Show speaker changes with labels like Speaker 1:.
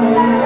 Speaker 1: Amen.